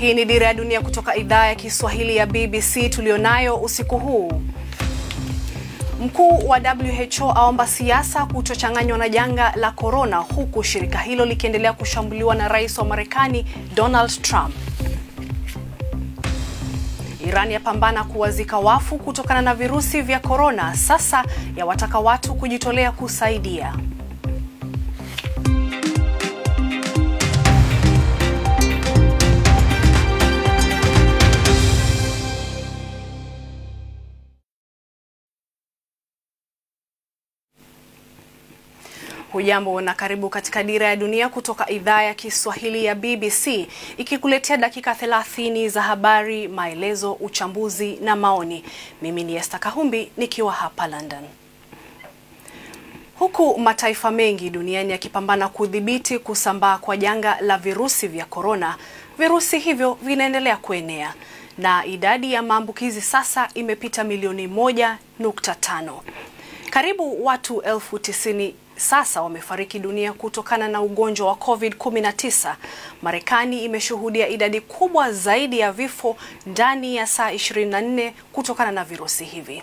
Hii ni Dira ya Dunia kutoka idhaa ya Kiswahili ya BBC tulionayo usiku huu. Mkuu wa WHO aomba siasa kutochanganywa na janga la korona, huku shirika hilo likiendelea kushambuliwa na rais wa Marekani Donald Trump. Iran yapambana kuwazika wafu kutokana na virusi vya korona, sasa yawataka watu kujitolea kusaidia. Hujambo na karibu katika Dira ya Dunia kutoka idhaa ya Kiswahili ya BBC ikikuletea dakika 30 za habari, maelezo, uchambuzi na maoni. Mimi ni Esther Kahumbi nikiwa hapa London. Huku mataifa mengi duniani yakipambana kudhibiti kusambaa kwa janga la virusi vya korona, virusi hivyo vinaendelea kuenea na idadi ya maambukizi sasa imepita milioni moja nukta tano. Karibu watu elfu tisini sasa wamefariki dunia kutokana na ugonjwa wa COVID-19. Marekani imeshuhudia idadi kubwa zaidi ya vifo ndani ya saa 24 kutokana na virusi hivi.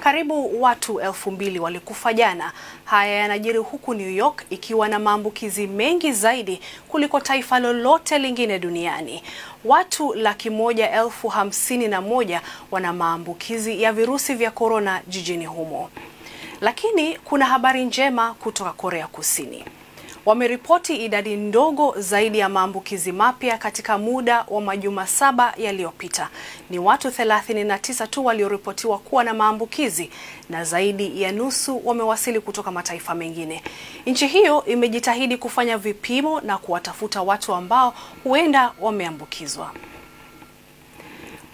Karibu watu elfu mbili walikufa jana. Haya yanajiri huku New York ikiwa na maambukizi mengi zaidi kuliko taifa lolote lingine duniani. Watu laki moja elfu hamsini na moja wana maambukizi ya virusi vya korona jijini humo. Lakini kuna habari njema kutoka Korea Kusini. Wameripoti idadi ndogo zaidi ya maambukizi mapya katika muda wa majuma saba yaliyopita. Ni watu 39 tu walioripotiwa kuwa na maambukizi na zaidi ya nusu wamewasili kutoka mataifa mengine. Nchi hiyo imejitahidi kufanya vipimo na kuwatafuta watu ambao huenda wameambukizwa.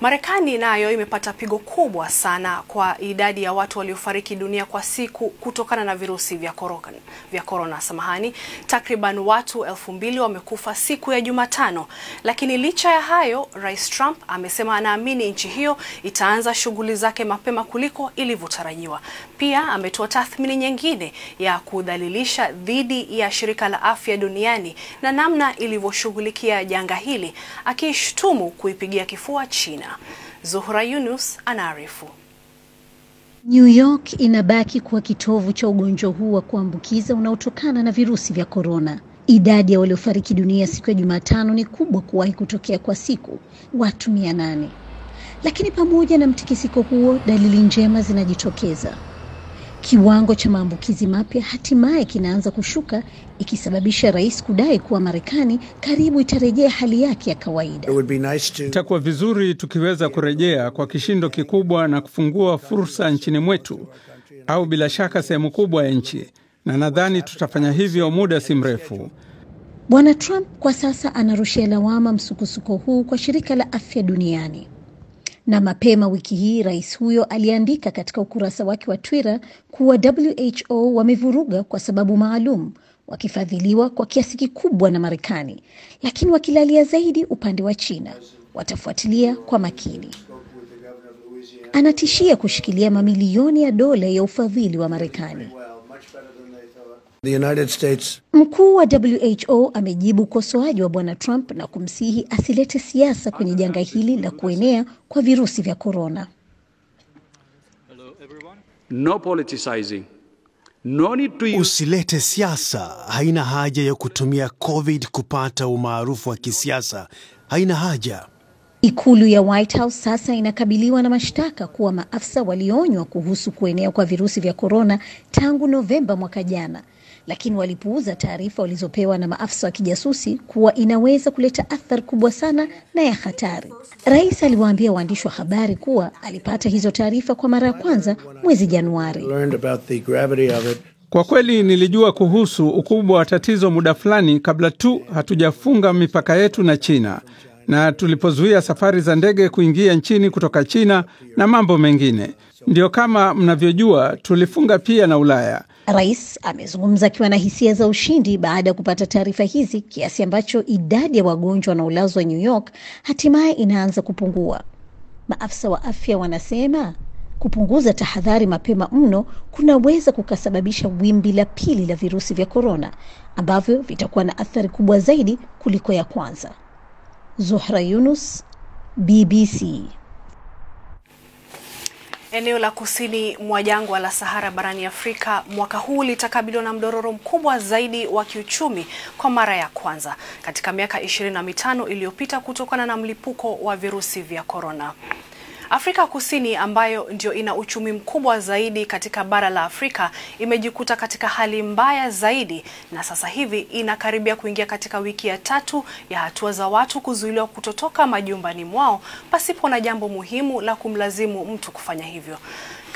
Marekani nayo imepata pigo kubwa sana kwa idadi ya watu waliofariki dunia kwa siku kutokana na virusi vya korona, vya korona samahani. Takriban watu elfu mbili wamekufa siku ya Jumatano, lakini licha ya hayo, Rais Trump amesema anaamini nchi hiyo itaanza shughuli zake mapema kuliko ilivyotarajiwa. Pia ametoa tathmini nyingine ya kudhalilisha dhidi ya shirika la afya duniani na namna ilivyoshughulikia janga hili, akishtumu kuipigia kifua China. Zuhra Yunus anaarifu. New York inabaki kuwa kitovu cha ugonjwa huu wa kuambukiza unaotokana na virusi vya korona. Idadi ya waliofariki dunia siku ya Jumatano ni kubwa kuwahi kutokea kwa siku, watu mia nane. Lakini pamoja na mtikisiko huo, dalili njema zinajitokeza. Kiwango cha maambukizi mapya hatimaye kinaanza kushuka, ikisababisha rais kudai kuwa Marekani karibu itarejea hali yake ya kawaida. Itakuwa vizuri tukiweza kurejea kwa kishindo kikubwa na kufungua fursa nchini mwetu, au bila shaka sehemu kubwa ya nchi, na nadhani tutafanya hivyo muda si mrefu. Bwana Trump kwa sasa anarushia lawama msukosuko huu kwa shirika la afya duniani na mapema wiki hii rais huyo aliandika katika ukurasa wake wa Twitter kuwa WHO wamevuruga kwa sababu maalum, wakifadhiliwa kwa kiasi kikubwa na Marekani, lakini wakilalia zaidi upande wa China. Watafuatilia kwa makini. Anatishia kushikilia mamilioni ya dola ya ufadhili wa Marekani. Mkuu wa WHO amejibu ukosoaji wa bwana Trump na kumsihi asilete siasa kwenye janga hili la kuenea kwa virusi vya korona. No politicizing. No need to. Usilete siasa. Haina haja ya kutumia COVID kupata umaarufu wa kisiasa. Haina haja. Ikulu ya White House sasa inakabiliwa na mashtaka kuwa maafisa walionywa kuhusu kuenea kwa virusi vya korona tangu Novemba mwaka jana lakini walipuuza taarifa walizopewa na maafisa wa kijasusi kuwa inaweza kuleta athari kubwa sana na ya hatari. Rais aliwaambia waandishi wa habari kuwa alipata hizo taarifa kwa mara ya kwanza mwezi Januari. Kwa kweli nilijua kuhusu ukubwa wa tatizo muda fulani kabla tu hatujafunga mipaka yetu na China na tulipozuia safari za ndege kuingia nchini kutoka China na mambo mengine. Ndio kama mnavyojua, tulifunga pia na Ulaya. Rais amezungumza akiwa na hisia za ushindi baada ya kupata taarifa hizi, kiasi ambacho idadi ya wagonjwa wanaolazwa New York hatimaye inaanza kupungua. Maafisa wa afya wanasema kupunguza tahadhari mapema mno kunaweza kukasababisha wimbi la pili la virusi vya korona ambavyo vitakuwa na athari kubwa zaidi kuliko ya kwanza. Zuhra Yunus, BBC. Eneo la kusini mwa jangwa la Sahara barani Afrika mwaka huu litakabiliwa na mdororo mkubwa zaidi wa kiuchumi kwa mara ya kwanza katika miaka ishirini na mitano iliyopita kutokana na mlipuko wa virusi vya korona. Afrika Kusini ambayo ndio ina uchumi mkubwa zaidi katika bara la Afrika imejikuta katika hali mbaya zaidi na sasa hivi inakaribia kuingia katika wiki ya tatu ya hatua za watu kuzuiliwa kutotoka majumbani mwao pasipo na jambo muhimu la kumlazimu mtu kufanya hivyo.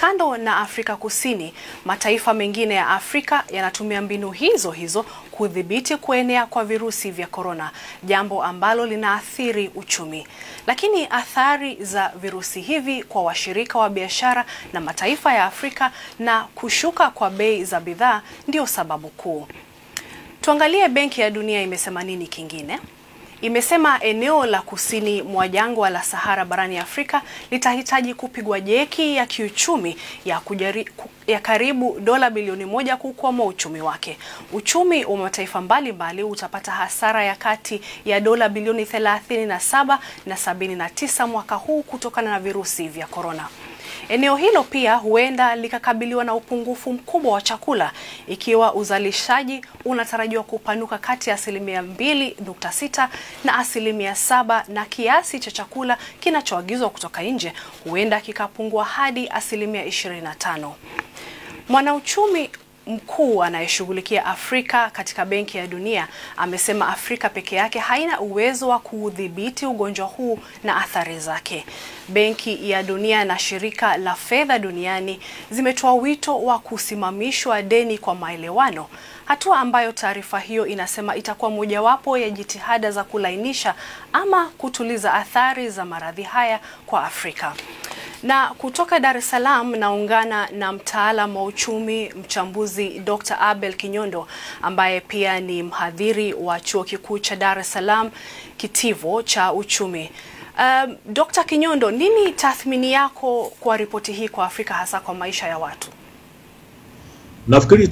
Kando na Afrika Kusini, mataifa mengine ya Afrika yanatumia mbinu hizo hizo kudhibiti kuenea kwa virusi vya korona, jambo ambalo linaathiri uchumi. Lakini athari za virusi hivi kwa washirika wa biashara na mataifa ya Afrika na kushuka kwa bei za bidhaa ndio sababu kuu. Tuangalie Benki ya Dunia imesema nini kingine? Imesema eneo la kusini mwa jangwa la Sahara barani Afrika litahitaji kupigwa jeki ya kiuchumi ya, kujari, ya karibu dola bilioni moja kukwamua uchumi wake. Uchumi wa mataifa mbalimbali utapata hasara ya kati ya dola bilioni 37 na 79 mwaka huu kutokana na virusi vya korona. Eneo hilo pia huenda likakabiliwa na upungufu mkubwa wa chakula ikiwa uzalishaji unatarajiwa kupanuka kati ya asilimia 2.6 na asilimia saba na kiasi cha chakula kinachoagizwa kutoka nje huenda kikapungua hadi asilimia 25. Mwanauchumi mkuu anayeshughulikia Afrika katika Benki ya Dunia amesema Afrika peke yake haina uwezo wa kuudhibiti ugonjwa huu na athari zake. Benki ya Dunia na Shirika la Fedha Duniani zimetoa wito wa kusimamishwa deni kwa maelewano, hatua ambayo taarifa hiyo inasema itakuwa mojawapo ya jitihada za kulainisha ama kutuliza athari za maradhi haya kwa Afrika. Na kutoka Dar es Salaam naungana na mtaalam wa uchumi mchambuzi Dr. Abel Kinyondo ambaye pia ni mhadhiri wa Chuo Kikuu cha Dar es Salaam kitivo cha uchumi. Um, Dr. Kinyondo, nini tathmini yako kwa ripoti hii kwa Afrika hasa kwa maisha ya watu? Nafikiri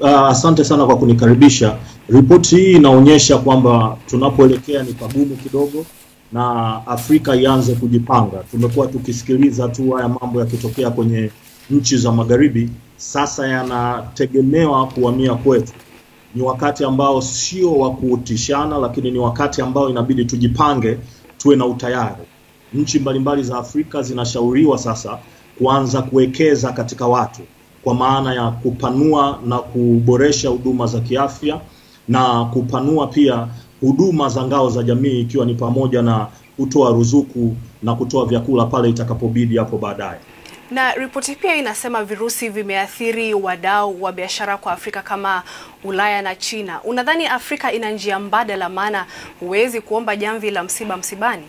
uh, asante sana kwa kunikaribisha. Ripoti hii inaonyesha kwamba tunapoelekea ni pagumu kidogo na Afrika ianze kujipanga. Tumekuwa tukisikiliza tu haya mambo yakitokea kwenye nchi za magharibi, sasa yanategemewa kuhamia kwetu. Ni wakati ambao sio wa kuutishana, lakini ni wakati ambao inabidi tujipange, tuwe na utayari. Nchi mbalimbali za Afrika zinashauriwa sasa kuanza kuwekeza katika watu, kwa maana ya kupanua na kuboresha huduma za kiafya na kupanua pia huduma za ngao za jamii ikiwa ni pamoja na kutoa ruzuku na kutoa vyakula pale itakapobidi hapo baadaye. Na ripoti pia inasema virusi vimeathiri wadau wa biashara kwa Afrika kama Ulaya na China. Unadhani Afrika ina njia mbadala? Maana huwezi kuomba jamvi la msiba msibani.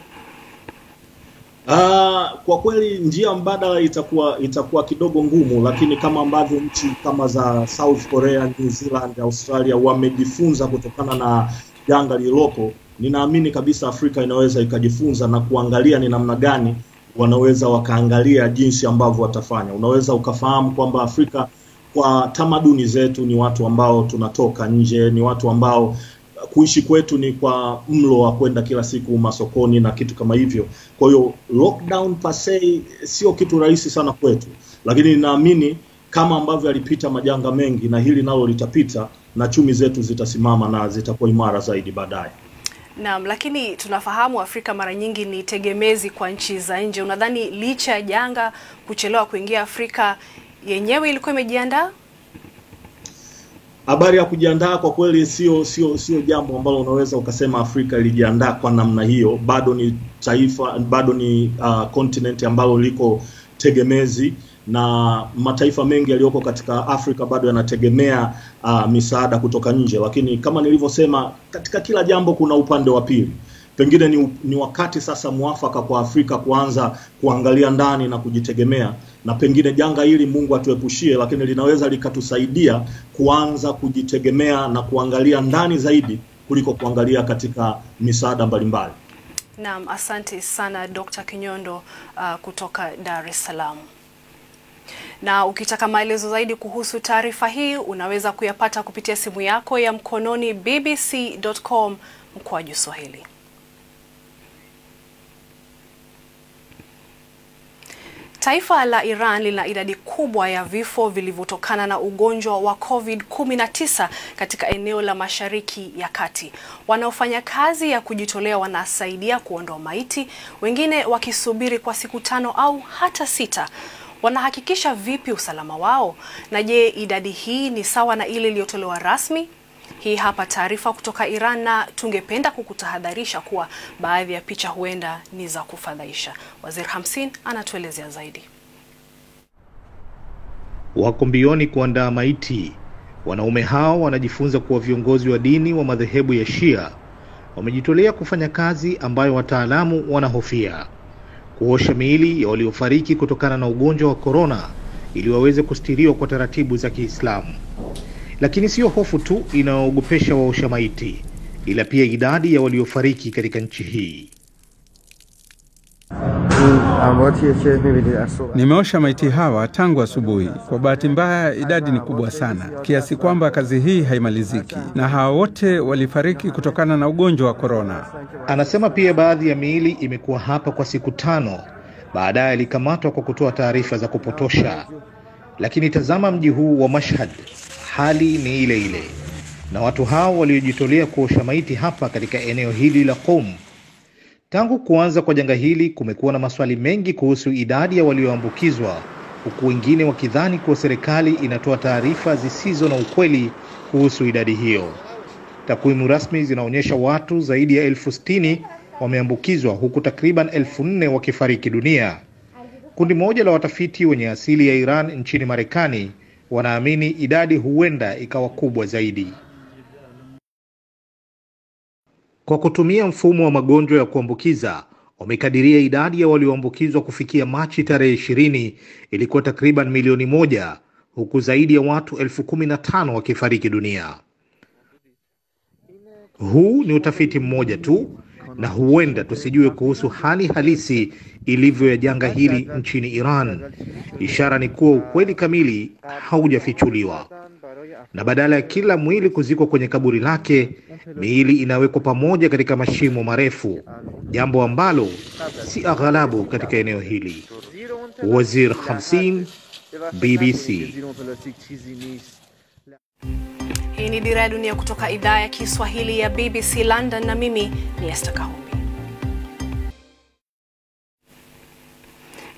Uh, kwa kweli njia mbadala itakuwa itakuwa kidogo ngumu, lakini kama ambavyo nchi kama za South Korea, New Zealand, Australia wamejifunza kutokana na janga lililopo, ninaamini kabisa Afrika inaweza ikajifunza na kuangalia ni namna gani wanaweza wakaangalia jinsi ambavyo watafanya. Unaweza ukafahamu kwamba Afrika kwa tamaduni zetu ni watu ambao tunatoka nje, ni watu ambao kuishi kwetu ni kwa mlo wa kwenda kila siku masokoni na kitu kama hivyo. Kwa hiyo lockdown per se sio kitu rahisi sana kwetu, lakini ninaamini kama ambavyo alipita majanga mengi, na hili nalo litapita, na chumi zetu zitasimama na zitakuwa imara zaidi baadaye. Naam, lakini tunafahamu Afrika mara nyingi ni tegemezi kwa nchi za nje. Unadhani licha ya janga kuchelewa kuingia Afrika yenyewe ilikuwa imejiandaa? Habari ya kujiandaa kwa kweli sio sio sio jambo ambalo unaweza ukasema Afrika ilijiandaa kwa namna hiyo. Bado ni taifa, bado ni uh, continent ambalo liko tegemezi na mataifa mengi yaliyoko katika Afrika bado yanategemea uh, misaada kutoka nje, lakini kama nilivyosema, katika kila jambo kuna upande wa pili. Pengine ni, ni wakati sasa mwafaka kwa Afrika kuanza kuangalia ndani na kujitegemea, na pengine janga hili Mungu atuepushie, lakini linaweza likatusaidia kuanza kujitegemea na kuangalia ndani zaidi kuliko kuangalia katika misaada mbalimbali. Naam, asante sana Dr. Kinyondo uh, kutoka Dar es Salaam. Na ukitaka maelezo zaidi kuhusu taarifa hii unaweza kuyapata kupitia simu yako ya mkononi bbc.com mkwaju Swahili. Taifa la Iran lina idadi kubwa ya vifo vilivyotokana na ugonjwa wa COVID-19 katika eneo la Mashariki ya Kati. Wanaofanya kazi ya kujitolea wanasaidia kuondoa maiti, wengine wakisubiri kwa siku tano au hata sita. Wanahakikisha vipi usalama wao? Na je, idadi hii ni sawa na ile iliyotolewa rasmi? Hii hapa taarifa kutoka Iran na tungependa kukutahadharisha kuwa baadhi ya picha huenda ni za kufadhaisha. Waziri Hamsin anatuelezea zaidi. Wako mbioni kuandaa maiti. Wanaume hao wanajifunza kuwa viongozi wa dini wa madhehebu ya Shia wamejitolea kufanya kazi ambayo wataalamu wanahofia, kuosha miili ya waliofariki kutokana na ugonjwa wa korona ili waweze kustiriwa kwa taratibu za Kiislamu. Lakini siyo hofu tu inayoogopesha waosha maiti, ila pia idadi ya waliofariki katika nchi hii. Nimeosha maiti hawa tangu asubuhi. Kwa bahati mbaya, idadi ni kubwa sana kiasi kwamba kazi hii haimaliziki, na hawa wote walifariki kutokana na ugonjwa wa korona. Anasema pia baadhi ya miili imekuwa hapa kwa siku tano, baadaye alikamatwa kwa kutoa taarifa za kupotosha. Lakini tazama mji huu wa Mashhad, hali ni ile ile, na watu hao waliojitolea kuosha maiti hapa katika eneo hili la Qom. Tangu kuanza kwa janga hili kumekuwa na maswali mengi kuhusu idadi ya walioambukizwa, huku wengine wakidhani kuwa serikali inatoa taarifa zisizo na ukweli kuhusu idadi hiyo. Takwimu rasmi zinaonyesha watu zaidi ya elfu sitini wameambukizwa huku takriban elfu nne wakifariki dunia. Kundi moja la watafiti wenye asili ya Iran nchini Marekani wanaamini idadi huenda ikawa kubwa zaidi. Kwa kutumia mfumo wa magonjwa ya kuambukiza wamekadiria idadi ya walioambukizwa kufikia Machi tarehe ishirini ilikuwa takriban milioni moja huku zaidi ya watu elfu kumi na tano wakifariki dunia. Huu ni utafiti mmoja tu na huenda tusijue kuhusu hali halisi ilivyo ya janga hili nchini Iran. Ishara ni kuwa ukweli kamili haujafichuliwa, na badala ya kila mwili kuzikwa kwenye kaburi lake, miili inawekwa pamoja katika mashimo marefu, jambo ambalo si aghalabu katika eneo hili. Wazir Hamsin, BBC. Hii ni Dira ya Dunia kutoka idhaa ya Kiswahili ya BBC London, na mimi ni Esther.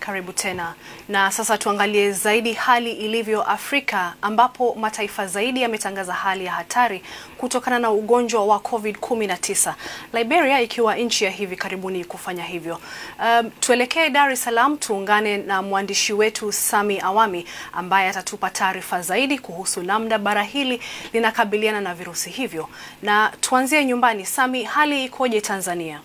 Karibu tena. Na sasa tuangalie zaidi hali ilivyo Afrika ambapo mataifa zaidi yametangaza hali ya hatari kutokana na ugonjwa wa COVID-19. Liberia ikiwa nchi ya hivi karibuni kufanya hivyo. Um, tuelekee Dar es Salaam tuungane na mwandishi wetu Sami Awami ambaye atatupa taarifa zaidi kuhusu namna bara hili linakabiliana na virusi hivyo. Na tuanzie nyumbani. Sami, hali ikoje Tanzania?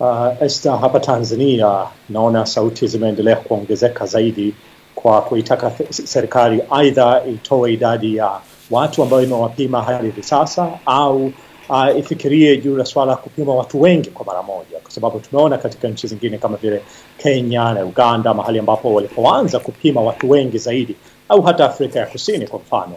Uh, hapa Tanzania naona sauti zimeendelea kuongezeka zaidi kwa kuitaka serikali aidha itoe idadi ya watu ambao imewapima hadi hivi sasa au uh, ifikirie juu la swala la kupima watu wengi kwa mara moja, kwa sababu tumeona katika nchi zingine kama vile Kenya na Uganda, mahali ambapo walipoanza kupima watu wengi zaidi, au hata Afrika ya Kusini kwa mfano,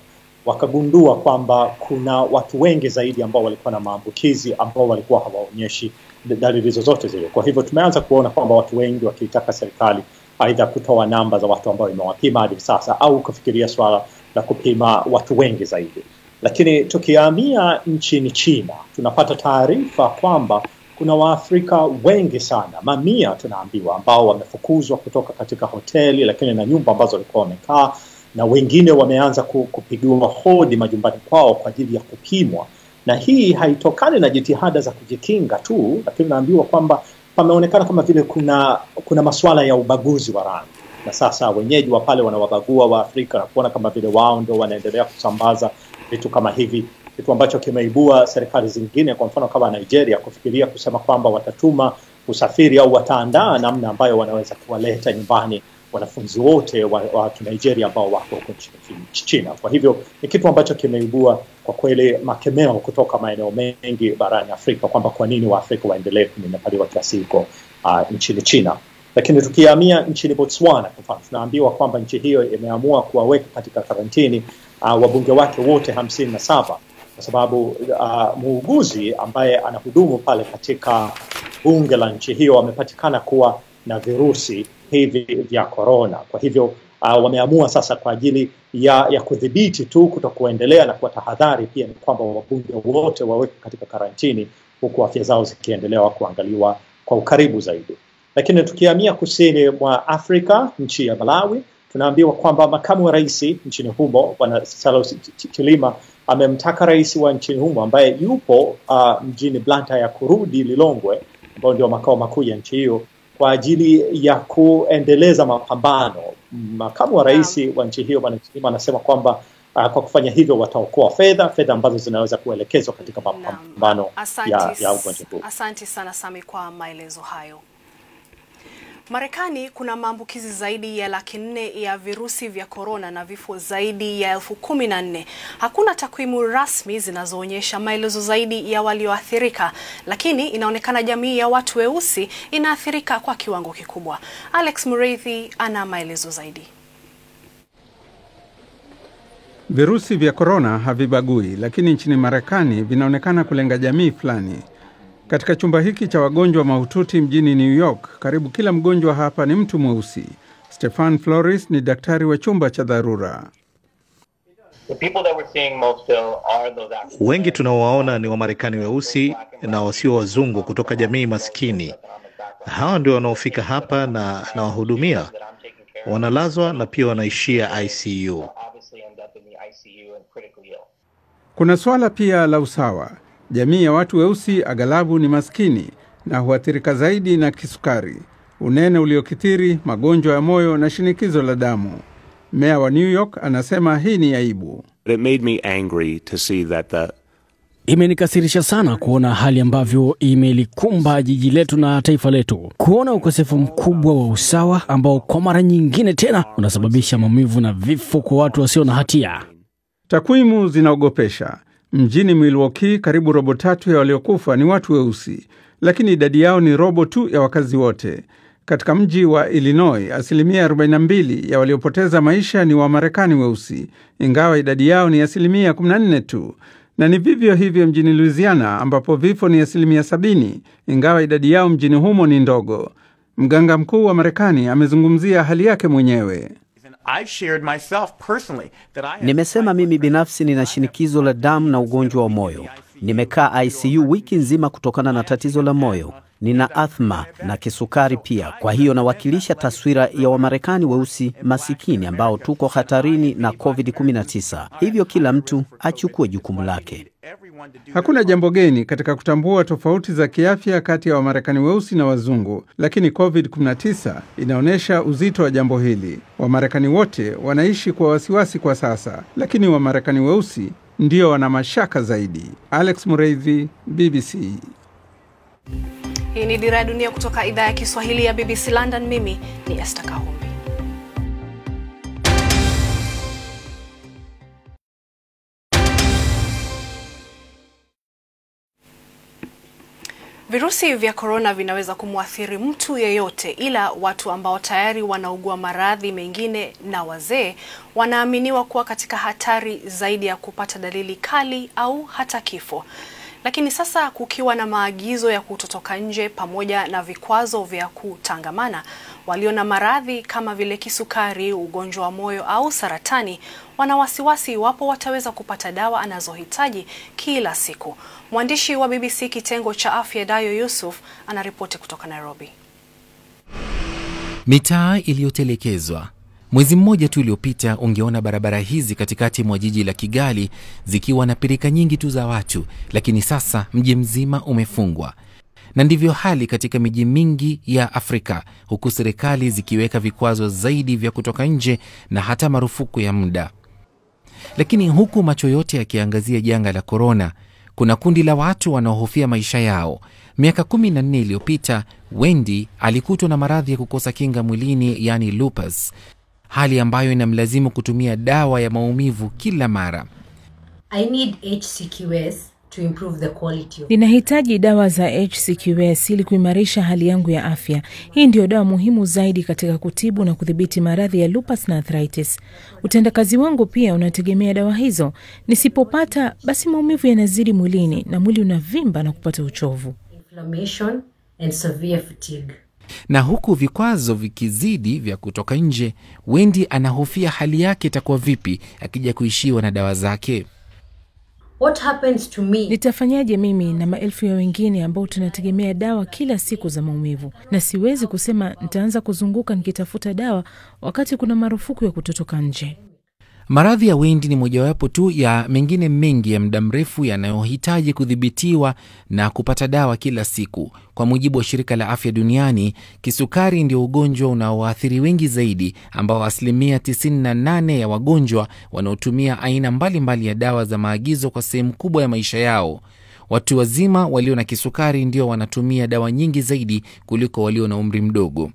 wakagundua kwamba kuna watu wengi zaidi ambao walikuwa na maambukizi ambao walikuwa hawaonyeshi dalili zozote zile. Kwa hivyo tumeanza kuona kwamba watu wengi wakiitaka serikali aidha kutoa namba za watu ambao imewapima hadi sasa au kufikiria swala la kupima watu wengi zaidi. Lakini tukihamia nchini China, tunapata taarifa kwamba kuna Waafrika wengi sana, mamia tunaambiwa, ambao wamefukuzwa kutoka katika hoteli lakini na nyumba ambazo walikuwa wamekaa, na wengine wameanza kupigiwa hodi majumbani kwao kwa ajili ya kupimwa na hii haitokani na jitihada za kujikinga tu, lakini naambiwa kwamba pameonekana kama vile kuna kuna masuala ya ubaguzi wa rangi, na sasa wenyeji wa pale wanawabagua Waafrika na kuona kama vile wao ndio wanaendelea kusambaza vitu kama hivi, kitu ambacho kimeibua serikali zingine, kwa mfano kama Nigeria, kufikiria kusema kwamba watatuma usafiri au wataandaa namna ambayo wanaweza kuwaleta nyumbani wanafunzi wote wa, wa Nigeria ambao wako huko nchini China. Kwa hivyo ni kitu ambacho kimeibua kwa kweli makemeo kutoka maeneo mengi barani Afrika kwamba kwa nini Waafrika waendelee kunyanyapaliwa kiasi hiko uh, nchini China. Lakini tukiamia nchini Botswana kwa mfano, tunaambiwa kwamba nchi hiyo imeamua kuwaweka katika karantini uh, wabunge wake wote hamsini na saba kwa sababu uh, muuguzi ambaye anahudumu pale katika bunge la nchi hiyo amepatikana kuwa na virusi hivi vya korona. Kwa hivyo uh, wameamua sasa kwa ajili ya, ya kudhibiti tu kuto kuendelea na kwa tahadhari pia ni kwamba wabunge wote wawekwe katika karantini huku afya zao zikiendelewa kuangaliwa kwa ukaribu zaidi. Lakini tukihamia kusini mwa Afrika, nchi ya Malawi, tunaambiwa kwamba makamu wa rais nchini humo Bwana Salus Chilima amemtaka rais wa nchini humo ambaye yupo uh, mjini ya kurudi Lilongwe ambayo ndio makao makuu ya nchi hiyo kwa ajili ya kuendeleza mapambano. Makamu wa rais wa nchi hiyo Bwana Chilima anasema kwamba uh, kwa kufanya hivyo wataokoa fedha fedha ambazo zinaweza kuelekezwa katika mapambano ya, ya ugonjwa huu. Asante sana Sami kwa maelezo hayo. Marekani kuna maambukizi zaidi ya laki nne ya virusi vya korona na vifo zaidi ya elfu kumi na nne. Hakuna takwimu rasmi zinazoonyesha maelezo zaidi ya walioathirika, lakini inaonekana jamii ya watu weusi inaathirika kwa kiwango kikubwa. Alex Mureithi ana maelezo zaidi. Virusi vya korona havibagui, lakini nchini Marekani vinaonekana kulenga jamii fulani. Katika chumba hiki cha wagonjwa mahututi mjini New York, karibu kila mgonjwa hapa ni mtu mweusi. Stefan Floris ni daktari wa chumba cha dharura. Wengi tunaowaona ni Wamarekani weusi na wasio wazungu kutoka jamii maskini. Hawa ndio wanaofika hapa na nawahudumia, wanalazwa na pia wanaishia ICU. Kuna suala pia la usawa. Jamii ya watu weusi aghalabu ni maskini na huathirika zaidi na kisukari, unene uliokithiri, magonjwa ya moyo na shinikizo la damu. Meya wa New York anasema hii ni aibu. It made me angry to see that the Imenikasirisha sana kuona hali ambavyo imelikumba jiji letu na taifa letu, kuona ukosefu mkubwa wa usawa ambao kwa mara nyingine tena unasababisha maumivu na vifo kwa watu wasio na hatia. Takwimu zinaogopesha. Mjini Milwaukee, karibu robo tatu ya waliokufa ni watu weusi, lakini idadi yao ni robo tu ya wakazi wote. Katika mji wa Illinois, asilimia 42 ya waliopoteza maisha ni Wamarekani weusi, ingawa idadi yao ni asilimia 14 tu, na ni vivyo hivyo mjini Louisiana ambapo vifo ni asilimia 70, ingawa idadi yao mjini humo ni ndogo. Mganga mkuu wa Marekani amezungumzia hali yake mwenyewe. Nimesema mimi binafsi nina shinikizo la damu na ugonjwa wa moyo. Nimekaa ICU wiki nzima kutokana na tatizo la moyo. Nina athma na kisukari pia. Kwa hiyo nawakilisha taswira ya Wamarekani weusi masikini ambao tuko hatarini na COVID-19. Hivyo kila mtu achukue jukumu lake. Hakuna jambo geni katika kutambua tofauti za kiafya kati ya Wamarekani weusi na wazungu, lakini COVID-19 inaonyesha uzito wa jambo hili. Wamarekani wote wanaishi kwa wasiwasi kwa sasa, lakini Wamarekani weusi ndio wana mashaka zaidi. Alex Mureithi, BBC. Hii ni Dira ya Dunia kutoka idhaa ya Kiswahili ya BBC London. Mimi ni Esther Kahumbi. Virusi vya korona vinaweza kumwathiri mtu yeyote, ila watu ambao tayari wanaugua maradhi mengine na wazee wanaaminiwa kuwa katika hatari zaidi ya kupata dalili kali au hata kifo. Lakini sasa kukiwa na maagizo ya kutotoka nje pamoja na vikwazo vya kutangamana, walio na maradhi kama vile kisukari, ugonjwa wa moyo au saratani wana wasiwasi iwapo wataweza kupata dawa anazohitaji kila siku. Mwandishi wa BBC kitengo cha afya Dayo Yusuf anaripoti kutoka Nairobi. Mitaa iliyotelekezwa. Mwezi mmoja tu uliopita ungeona barabara hizi katikati mwa jiji la Kigali zikiwa na pirika nyingi tu za watu, lakini sasa mji mzima umefungwa. Na ndivyo hali katika miji mingi ya Afrika, huku serikali zikiweka vikwazo zaidi vya kutoka nje na hata marufuku ya muda. Lakini huku macho yote yakiangazia janga la korona, kuna kundi la watu wanaohofia maisha yao. Miaka kumi na nne iliyopita Wendy alikutwa na maradhi ya kukosa kinga mwilini, yani lupus, hali ambayo inamlazimu kutumia dawa ya maumivu kila mara. I need HCQS to improve the quality of Ninahitaji dawa za HCQS ili kuimarisha hali yangu ya afya. Hii ndiyo dawa muhimu zaidi katika kutibu na kudhibiti maradhi ya lupus na arthritis. Utendakazi wangu pia unategemea dawa hizo. Nisipopata, basi maumivu yanazidi mwilini na mwili unavimba na kupata uchovu. inflammation and severe fatigue. Na huku vikwazo vikizidi vya kutoka nje, Wendi anahofia hali yake itakuwa vipi akija kuishiwa na dawa zake. What happens to me? Nitafanyaje mimi na maelfu ya wengine ambao tunategemea dawa kila siku za maumivu, na siwezi kusema nitaanza kuzunguka nikitafuta dawa wakati kuna marufuku ya kutotoka nje. Maradhi ya Windi ni mojawapo tu ya mengine mengi ya muda mrefu yanayohitaji kudhibitiwa na kupata dawa kila siku. Kwa mujibu wa shirika la afya duniani, kisukari ndio ugonjwa unaoathiri wengi zaidi, ambao asilimia 98 ya wagonjwa wanaotumia aina mbalimbali mbali ya dawa za maagizo kwa sehemu kubwa ya maisha yao. Watu wazima walio na kisukari ndio wanatumia dawa nyingi zaidi kuliko walio na umri mdogo.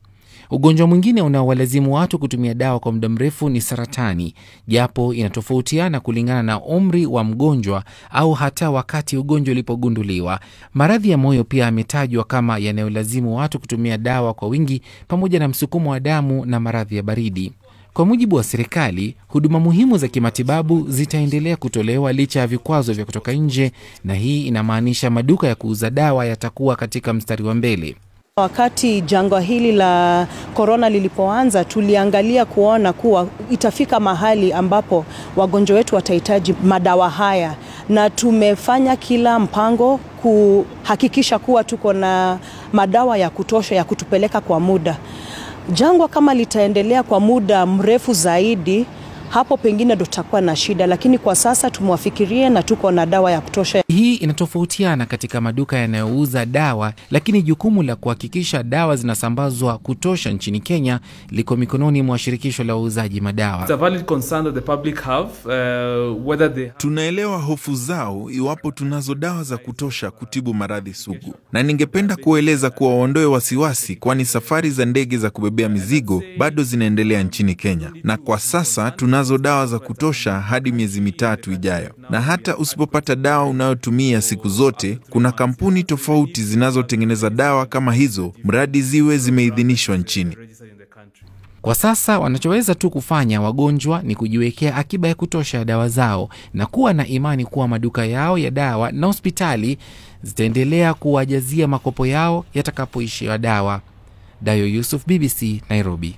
Ugonjwa mwingine unaowalazimu watu kutumia dawa kwa muda mrefu ni saratani, japo inatofautiana kulingana na umri wa mgonjwa au hata wakati ugonjwa ulipogunduliwa. Maradhi ya moyo pia yametajwa kama yanayolazimu watu kutumia dawa kwa wingi, pamoja na msukumo wa damu na maradhi ya baridi. Kwa mujibu wa serikali, huduma muhimu za kimatibabu zitaendelea kutolewa licha ya vikwazo vya kutoka nje, na hii inamaanisha maduka ya kuuza dawa yatakuwa katika mstari wa mbele. Wakati janga hili la korona lilipoanza, tuliangalia kuona kuwa itafika mahali ambapo wagonjwa wetu watahitaji madawa haya, na tumefanya kila mpango kuhakikisha kuwa tuko na madawa ya kutosha ya kutupeleka kwa muda. Jangwa kama litaendelea kwa muda mrefu zaidi, hapo pengine ndo tutakuwa na shida, lakini kwa sasa tumewafikirie na tuko na dawa ya kutosha. Hii inatofautiana katika maduka yanayouza dawa, lakini jukumu la kuhakikisha dawa zinasambazwa kutosha nchini Kenya liko mikononi mwa shirikisho la uuzaji madawa. Tunaelewa hofu zao iwapo tunazo dawa za kutosha kutibu maradhi sugu, na ningependa kueleza kuwa waondoe wasiwasi, kwani safari za ndege za kubebea mizigo bado zinaendelea nchini Kenya, na kwa sasa tunazo dawa za kutosha hadi miezi mitatu ijayo. Na hata usipopata dawa unayotumia siku zote, kuna kampuni tofauti zinazotengeneza dawa kama hizo, mradi ziwe zimeidhinishwa nchini. Kwa sasa wanachoweza tu kufanya wagonjwa ni kujiwekea akiba ya kutosha ya dawa zao na kuwa na imani kuwa maduka yao ya dawa na hospitali zitaendelea kuwajazia makopo yao yatakapoishiwa dawa. Dayo Yusuf, BBC, Nairobi.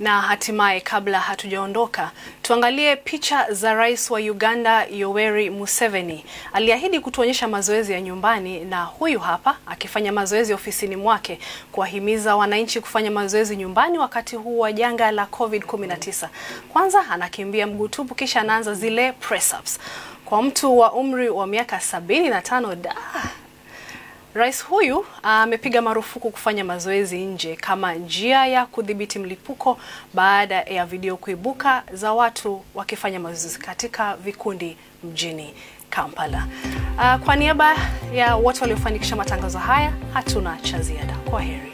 Na hatimaye, kabla hatujaondoka, tuangalie picha za rais wa Uganda Yoweri Museveni. Aliahidi kutuonyesha mazoezi ya nyumbani, na huyu hapa akifanya mazoezi ofisini mwake, kuwahimiza wananchi kufanya mazoezi nyumbani wakati huu wa janga la COVID-19. Kwanza anakimbia mguu tupu, kisha anaanza zile press ups. Kwa mtu wa umri wa miaka sabini na tano da Rais huyu ah, amepiga uh, marufuku kufanya mazoezi nje kama njia ya kudhibiti mlipuko baada ya video kuibuka za watu wakifanya mazoezi katika vikundi mjini Kampala. Uh, kwa niaba ya wote waliofanikisha matangazo haya, hatuna cha ziada. Kwa heri.